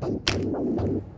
あっ。